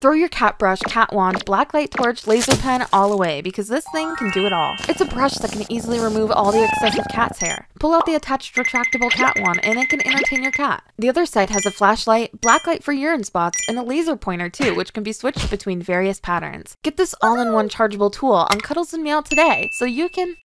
Throw your cat brush, cat wand, blacklight torch, laser pen all away because this thing can do it all. It's a brush that can easily remove all the excessive cat's hair. Pull out the attached retractable cat wand and it can entertain your cat. The other side has a flashlight, blacklight for urine spots, and a laser pointer too, which can be switched between various patterns. Get this all-in-one chargeable tool on Cuddles and Meow today so you can